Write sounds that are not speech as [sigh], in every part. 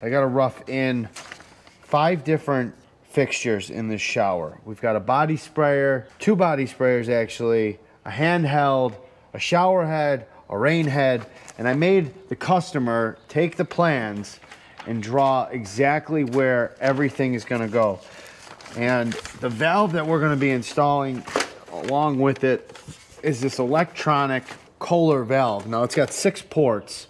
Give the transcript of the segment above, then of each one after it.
I got to rough in five different fixtures in this shower. We've got a body sprayer, two body sprayers actually, a handheld, a shower head, a rain head, and I made the customer take the plans and draw exactly where everything is gonna go. And the valve that we're gonna be installing along with it is this electronic Kohler valve. Now it's got six ports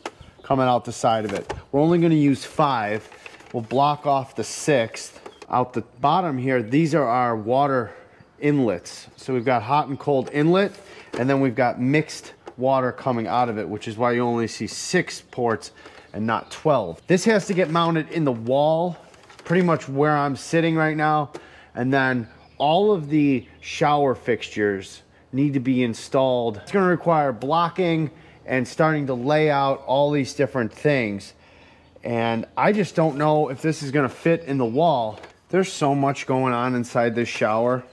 coming out the side of it. We're only gonna use five. We'll block off the sixth. Out the bottom here, these are our water inlets. So we've got hot and cold inlet, and then we've got mixed water coming out of it, which is why you only see six ports and not 12. This has to get mounted in the wall, pretty much where I'm sitting right now. And then all of the shower fixtures need to be installed. It's gonna require blocking and starting to lay out all these different things. And I just don't know if this is gonna fit in the wall. There's so much going on inside this shower.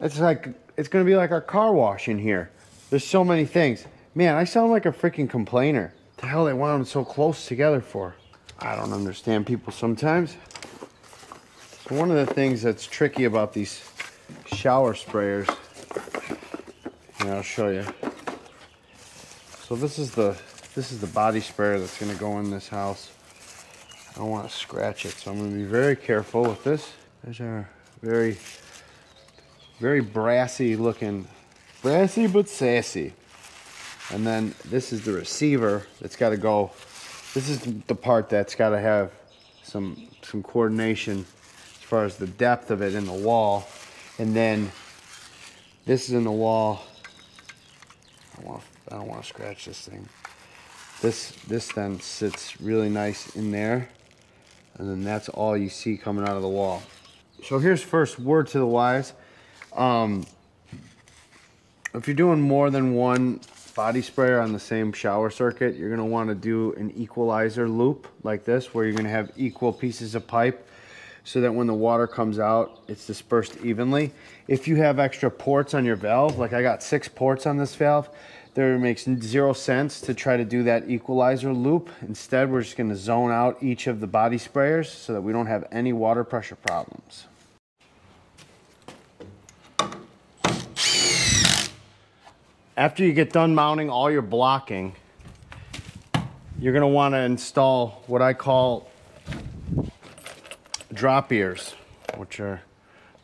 It's like, it's gonna be like our car wash in here. There's so many things. Man, I sound like a freaking complainer. The hell they want them so close together for? I don't understand people sometimes. So one of the things that's tricky about these shower sprayers I'll show you. So this is the this is the body sprayer that's going to go in this house. I don't want to scratch it, so I'm going to be very careful with this. There's our very very brassy looking, brassy but sassy. And then this is the receiver that's got to go. This is the part that's got to have some some coordination as far as the depth of it in the wall. And then this is in the wall don't want I don't want to scratch this thing. This this then sits really nice in there, and then that's all you see coming out of the wall. So here's first word to the wise. Um, if you're doing more than one body sprayer on the same shower circuit, you're gonna wanna do an equalizer loop like this, where you're gonna have equal pieces of pipe so that when the water comes out, it's dispersed evenly. If you have extra ports on your valve, like I got six ports on this valve, there makes zero sense to try to do that equalizer loop. Instead, we're just gonna zone out each of the body sprayers so that we don't have any water pressure problems. After you get done mounting all your blocking, you're gonna wanna install what I call drop ears, which are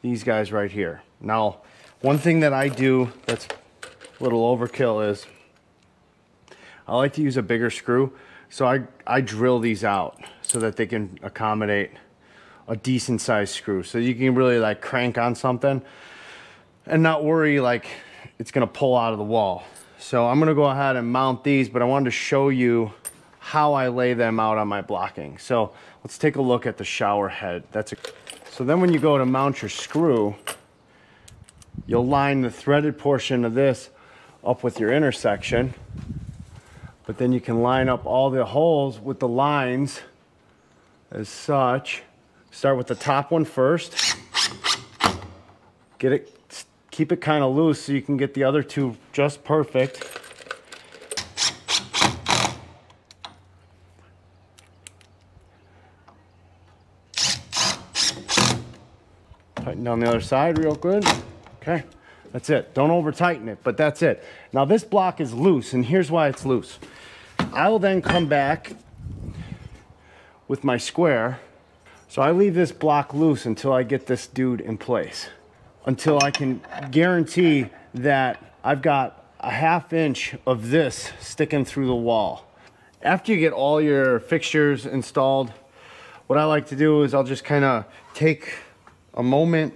these guys right here. Now, one thing that I do that's a little overkill is I like to use a bigger screw. So I, I drill these out so that they can accommodate a decent sized screw. So you can really like crank on something and not worry like it's gonna pull out of the wall. So I'm gonna go ahead and mount these, but I wanted to show you how I lay them out on my blocking. So let's take a look at the shower head. That's a, so then when you go to mount your screw, you'll line the threaded portion of this up with your intersection, but then you can line up all the holes with the lines as such. Start with the top one first. Get it, keep it kind of loose so you can get the other two just perfect. Tighten down the other side real good. Okay, that's it. Don't over tighten it, but that's it. Now this block is loose and here's why it's loose. I will then come back with my square. So I leave this block loose until I get this dude in place. Until I can guarantee that I've got a half inch of this sticking through the wall. After you get all your fixtures installed, what I like to do is I'll just kind of take a moment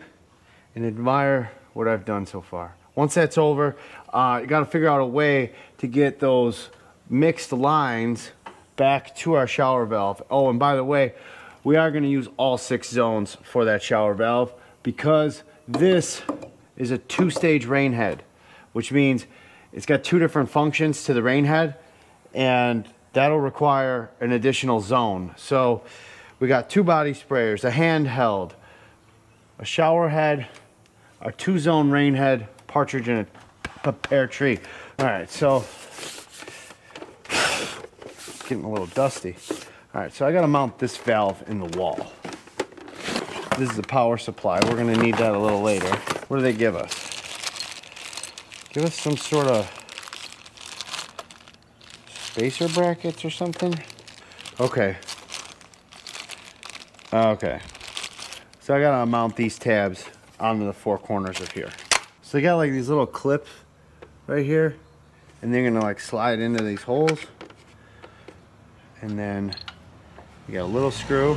and admire what I've done so far. Once that's over, uh, you gotta figure out a way to get those mixed lines back to our shower valve. Oh, and by the way, we are gonna use all six zones for that shower valve because this is a two-stage rain head, which means it's got two different functions to the rain head and that'll require an additional zone. So we got two body sprayers, a handheld, a shower head, a two zone rain head, partridge in a pear tree. All right, so [sighs] getting a little dusty. All right, so I gotta mount this valve in the wall. This is the power supply. We're gonna need that a little later. What do they give us? Give us some sort of spacer brackets or something? Okay. Okay. So I gotta mount these tabs onto the four corners of here. So I got like these little clips right here and they're gonna like slide into these holes. And then you got a little screw.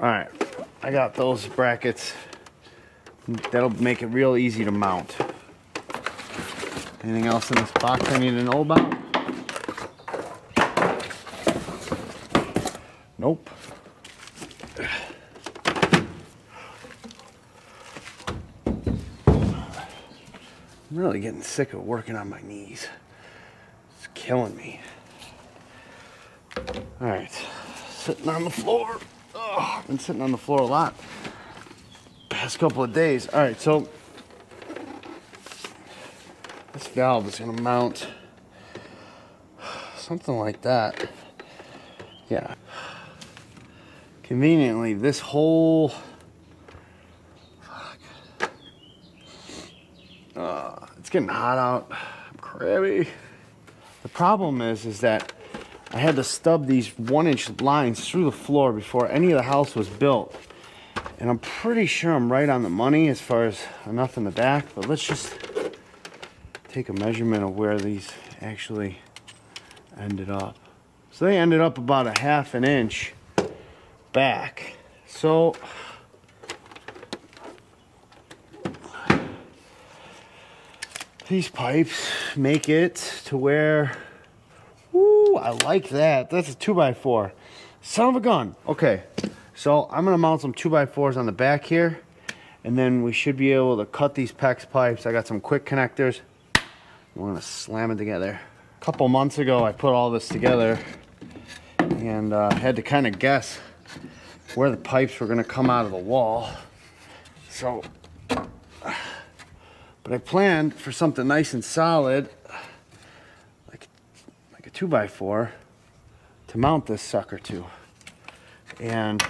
All right, I got those brackets. That'll make it real easy to mount. Anything else in this box I need to know about? I'm really getting sick of working on my knees. It's killing me. All right, sitting on the floor. Oh, I've been sitting on the floor a lot past couple of days. All right, so this valve is gonna mount something like that. Yeah. Conveniently, this whole Uh, it's getting hot out. I'm crabby. The problem is, is that I had to stub these one inch lines through the floor before any of the house was built. And I'm pretty sure I'm right on the money as far as enough in the back, but let's just take a measurement of where these actually ended up. So they ended up about a half an inch back. So these pipes make it to where, ooh, I like that. That's a two by four. Son of a gun. Okay, so I'm gonna mount some two by fours on the back here and then we should be able to cut these PEX pipes. I got some quick connectors. We're gonna slam it together. A couple months ago, I put all this together and uh, had to kind of guess where the pipes were gonna come out of the wall. So but I planned for something nice and solid, like, like a two by four, to mount this sucker to. And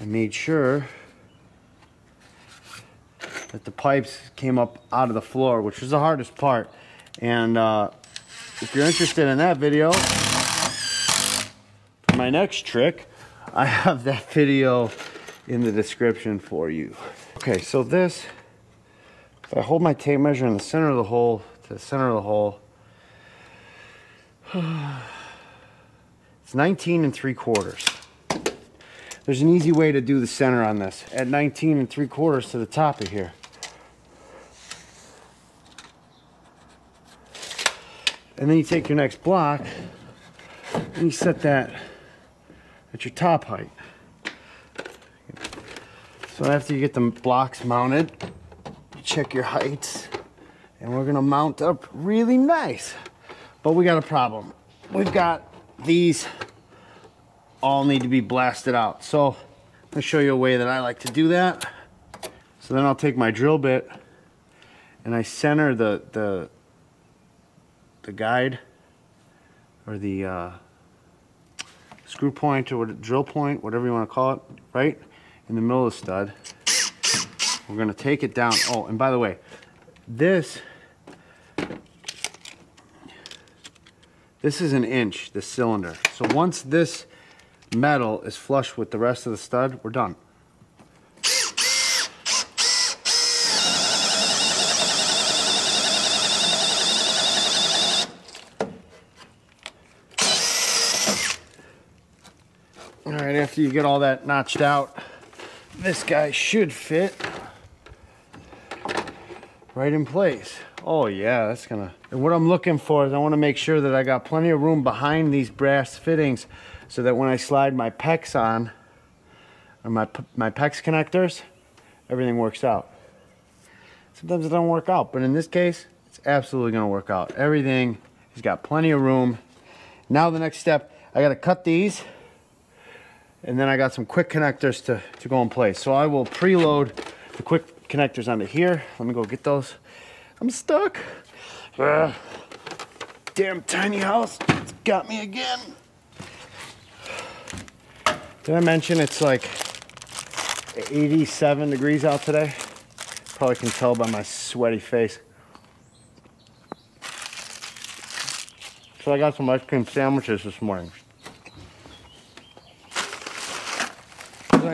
I made sure that the pipes came up out of the floor, which was the hardest part. And uh, if you're interested in that video, for my next trick, I have that video in the description for you. Okay, so this, if I hold my tape measure in the center of the hole to the center of the hole, [sighs] it's 19 and 3 quarters. There's an easy way to do the center on this. At 19 and 3 quarters to the top of here. And then you take your next block and you set that at your top height. So after you get the blocks mounted, check your heights and we're gonna mount up really nice. But we got a problem. We've got these all need to be blasted out. So I'm gonna show you a way that I like to do that. So then I'll take my drill bit and I center the, the, the guide or the uh, screw point or drill point, whatever you want to call it, right? In the middle of the stud. We're gonna take it down. Oh, and by the way, this, this is an inch, the cylinder. So once this metal is flush with the rest of the stud, we're done. All right, after you get all that notched out, this guy should fit right in place. Oh yeah, that's gonna, and what I'm looking for is I wanna make sure that I got plenty of room behind these brass fittings so that when I slide my PEX on, or my, my PEX connectors, everything works out. Sometimes it don't work out, but in this case, it's absolutely gonna work out. Everything has got plenty of room. Now the next step, I gotta cut these And then I got some quick connectors to, to go in place. So I will preload the quick connectors onto here. Let me go get those. I'm stuck. Ugh. Damn tiny house. It's got me again. Did I mention it's like 87 degrees out today? Probably can tell by my sweaty face. So I got some ice cream sandwiches this morning.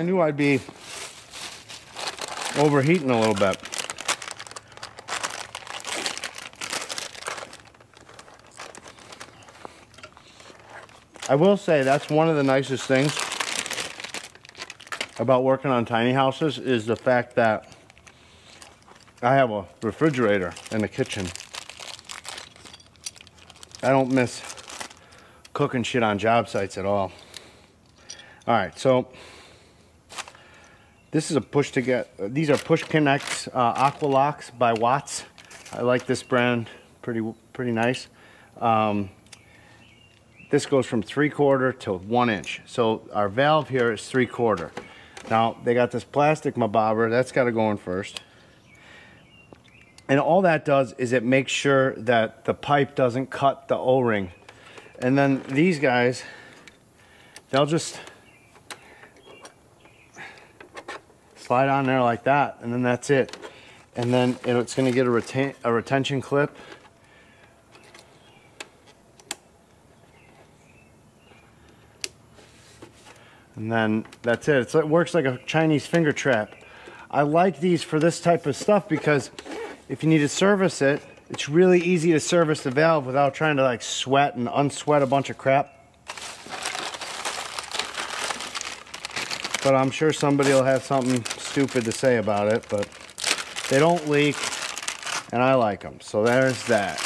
Knew I'd be overheating a little bit. I will say that's one of the nicest things about working on tiny houses is the fact that I have a refrigerator in the kitchen. I don't miss cooking shit on job sites at all. All right, so this is a push to get, these are push connects uh, Aqualox by Watts. I like this brand, pretty, pretty nice. Um, this goes from three quarter to one inch. So our valve here is three quarter. Now they got this plastic mabobber, that's gotta go in first. And all that does is it makes sure that the pipe doesn't cut the O-ring. And then these guys, they'll just slide on there like that, and then that's it. And then it's gonna get a, retain, a retention clip. And then that's it. It's, it works like a Chinese finger trap. I like these for this type of stuff because if you need to service it, it's really easy to service the valve without trying to like sweat and unsweat a bunch of crap. But I'm sure somebody will have something stupid to say about it, but they don't leak and I like them. So there's that.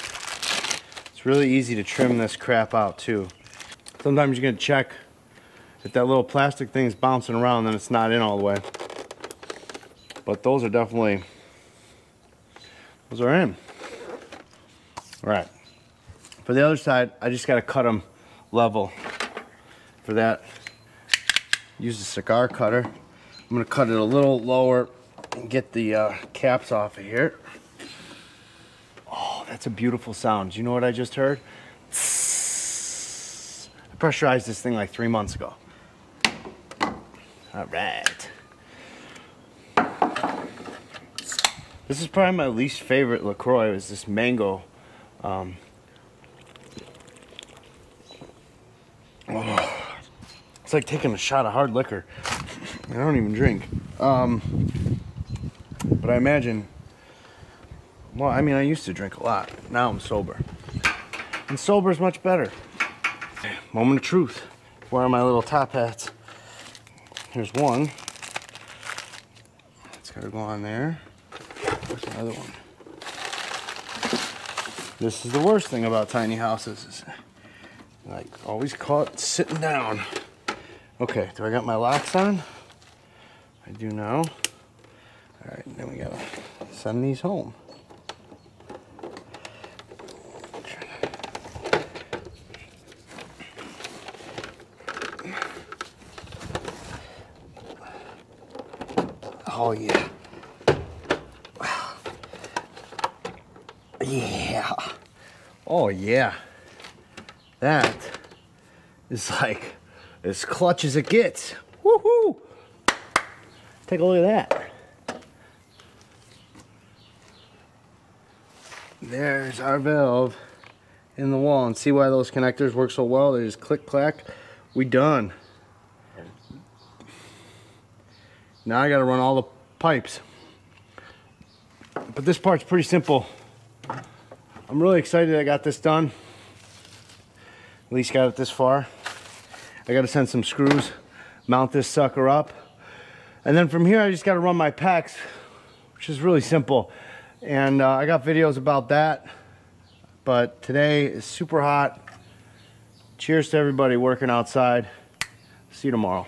It's really easy to trim this crap out too. Sometimes you're gonna check if that little plastic thing is bouncing around, then it's not in all the way. But those are definitely those are in. All right. For the other side, I just got to cut them level. For that, use a cigar cutter. I'm to cut it a little lower and get the uh, caps off of here. Oh, that's a beautiful sound. Do you know what I just heard? I pressurized this thing like three months ago. All right. This is probably my least favorite LaCroix is this mango. Um, oh, [sighs] it's like taking a shot of hard liquor. I don't even drink. Um, but I imagine, well, I mean, I used to drink a lot. Now I'm sober. And sober is much better. Moment of truth. Where are my little top hats? Here's one. It's gotta go on there. Where's another one? This is the worst thing about tiny houses is like always caught sitting down. Okay, do I got my locks on? I do now. All right, then we gotta send these home. Oh yeah. Yeah. Oh yeah. That is like as clutch as it gets. Take a look at that. There's our valve in the wall and see why those connectors work so well. They just click clack. We done. Now I gotta run all the pipes. But this part's pretty simple. I'm really excited I got this done. At least got it this far. I gotta send some screws, mount this sucker up. And then from here, I just gotta run my PEX, which is really simple. And uh, I got videos about that. But today is super hot. Cheers to everybody working outside. See you tomorrow.